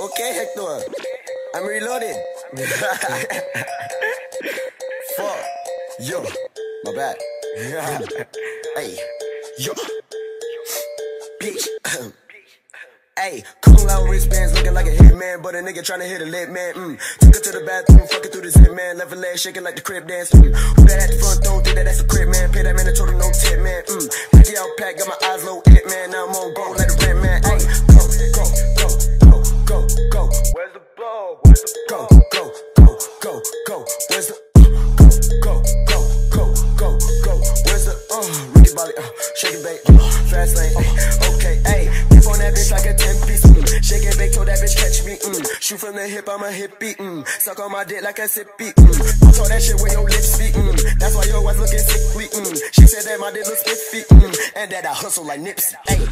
Okay, Hector. I'm reloading. Fuck. Yo. My bad. hey. Yo. Bitch. Hey, cool out wristbands looking like a hitman, but a nigga tryna hit a lit man. Mm. Took her to the bathroom, fucking through the zip man, left her leg shaking like the crib dance. Mm. Who that at the front door? Think that that's a crib man. Pay that man a total no tip man. Mm. 50 out pack, got my eyes low, Go, go, go, go, go. Where's the go, go, go, go, go, go? Where's the uh? Ricky Bobby, uh, shake it, bake, uh, fast lane. Uh, okay, hey, dip on that bitch like a 10 piece. Mm. Shake it, told that bitch catch me. Mm. Shoot from the hip, I'm a hippie. Mm. Suck on my dick like a sippy. Mm. Told that shit where your lips. Mm. That's why your wife looking sickly. Mm. She said that my dick looks spiffy. Mm. And that I hustle like Nipsey. Hey.